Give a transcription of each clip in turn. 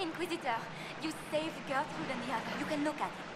Inquisitor, you saved Gertrude and the other. You can look at it.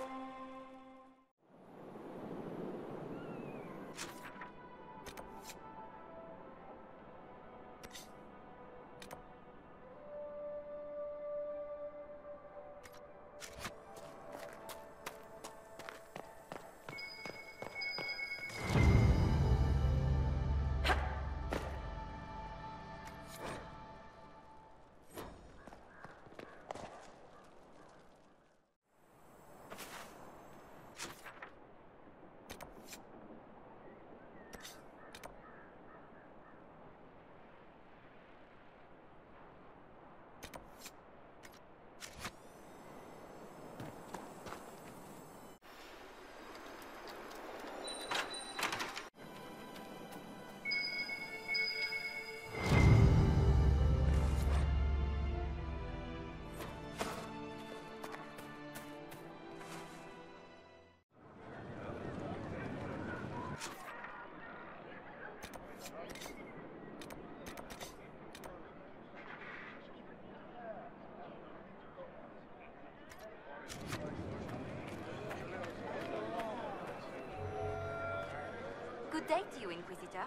To you, Inquisitor.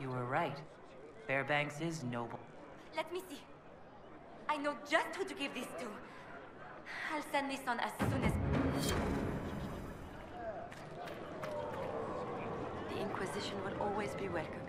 You were right. Fairbanks is noble. Let me see. I know just who to give this to. I'll send this on as soon as... The Inquisition will always be welcome.